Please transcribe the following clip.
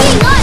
Hang on!